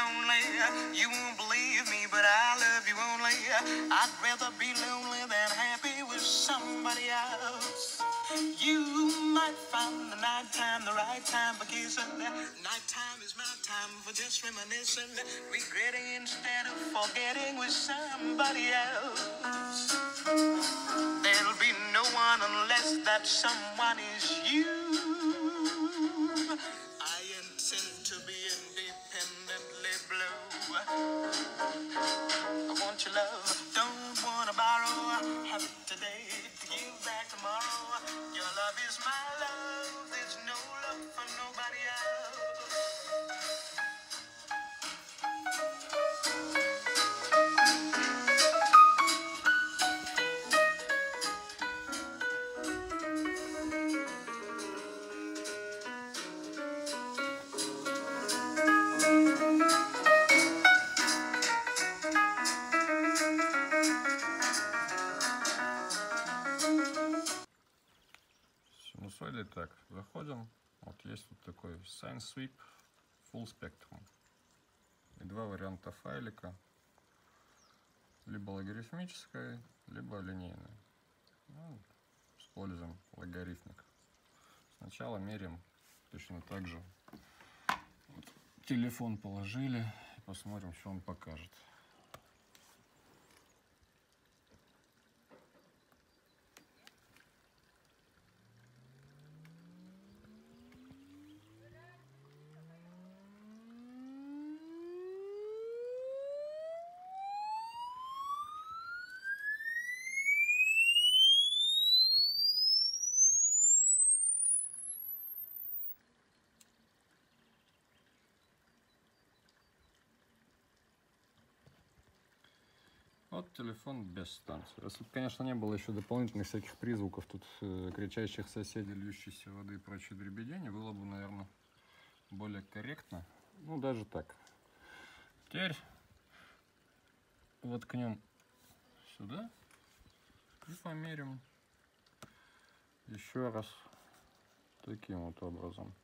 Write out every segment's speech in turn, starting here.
lonely. You won't believe me, but I love you only. I'd rather be lonely than happy with somebody else. You might find the nighttime the right time for kissing. Nighttime is my time for just reminiscing, regretting instead of forgetting with somebody else. There'll be no one unless that someone is you. Синусоиды так, заходим. Вот есть тут такой Sine Sweep Full Spectrum. И два варианта файлика. Либо логарифмическая, либо линейная. Ну, используем логарифмик. Сначала меряем точно так же. Вот телефон положили. Посмотрим, что он покажет. Вот телефон без станции. Если бы, конечно, не было еще дополнительных всяких призвуков, тут э, кричащих соседей, льющейся воды и прочей дребедени, было бы, наверное, более корректно. Ну, даже так. Теперь воткнем сюда и померим еще раз таким вот образом.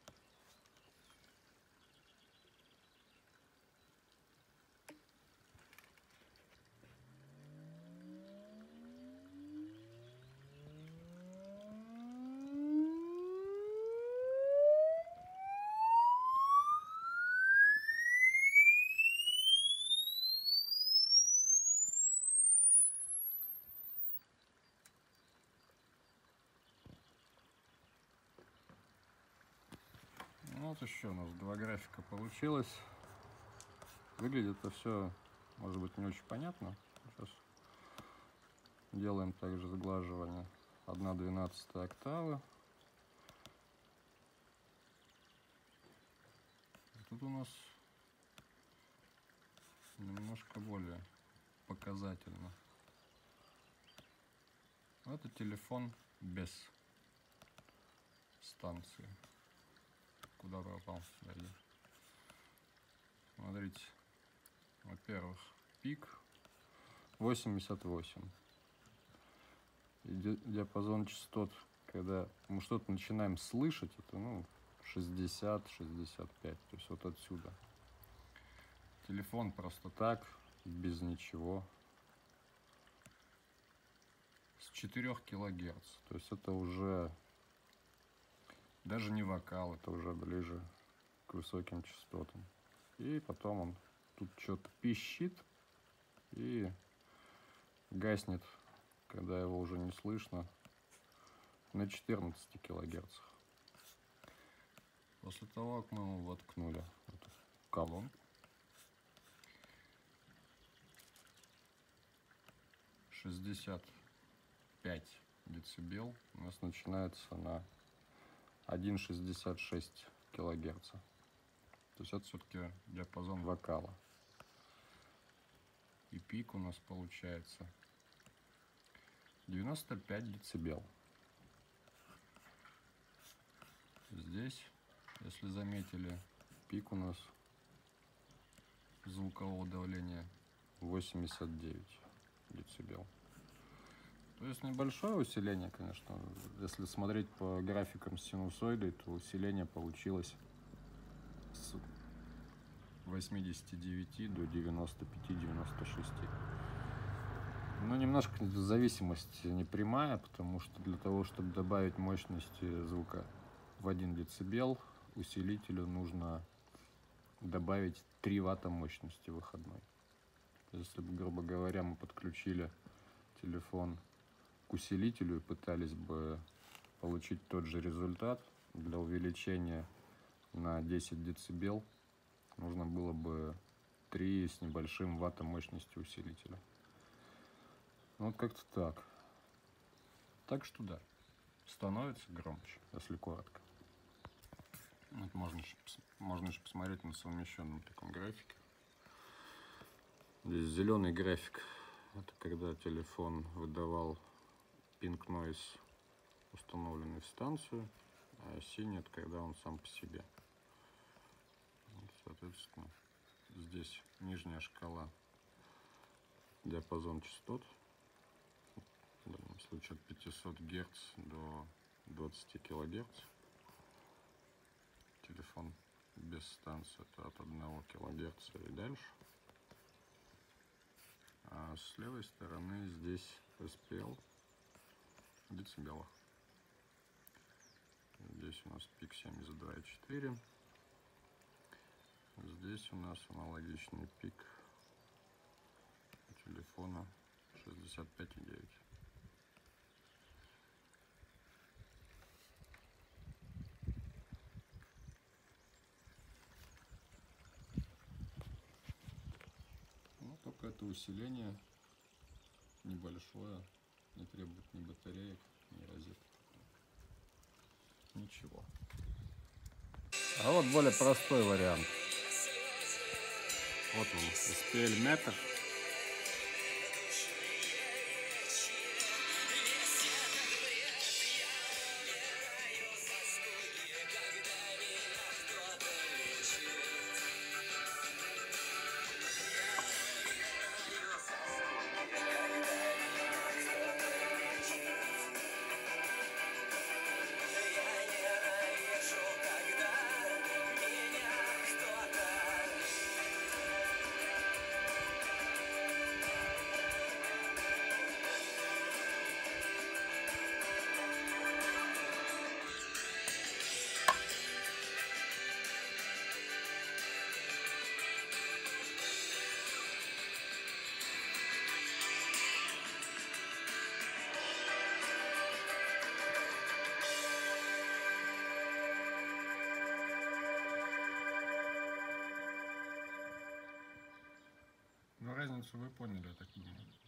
Вот еще у нас два графика получилось. Выглядит это все, может быть, не очень понятно. Сейчас делаем также сглаживание 1 12 октавы. Тут у нас немножко более показательно. Это телефон без станции куда дойди. Смотрите, во-первых, пик 88. И ди- диапазон частот, когда мы что-то начинаем слышать, это ну 60-65, то есть вот отсюда. Телефон просто так, без ничего. С 4 килогерц. То есть это уже даже не вокал, это уже ближе к высоким частотам. И потом он тут что-то пищит и гаснет, когда его уже не слышно, на 14 килогерцах. После того, как мы его воткнули эту колонку, 65 децибел у нас начинается на 1,66 килогерца. То есть это все-таки диапазон вокала. И пик у нас получается 95 децибел. Здесь, если заметили, пик у нас звукового давления 89 децибел. То есть небольшое усиление, конечно. Если смотреть по графикам с синусоидой, то усиление получилось с 89 до 95-96. Ну, немножко зависимость не прямая, потому что для того, чтобы добавить мощности звука в 1 дБ, усилителю нужно добавить 3 ватта мощности выходной. Если бы, грубо говоря, мы подключили телефон к усилителю и пытались бы получить тот же результат, для увеличения на 10 дБ нужно было бы 3 с небольшим ватта мощности усилителя. Ну, вот как-то так. Так что да, становится громче, если коротко. Вот можно, можно еще посмотреть на совмещенном таком графике. Здесь зеленый график. Это когда телефон выдавал pink noise, установленный в станцию, а синий это когда он сам по себе. Соответственно, здесь нижняя шкала диапазон частот. В данном случае от 500 Гц до 20 килогерц. Телефон без станции это от 1 килогерца и дальше. А с левой стороны здесь SPL децибелах. Здесь у нас пик 72,4. Здесь у нас аналогичный пик телефона 65,9. Ну, только это усиление небольшое, не требует ни батареек, ни розеток. Ничего. А вот более простой вариант. Вот он, SPL метр. Разницу вы поняли, я так думаю.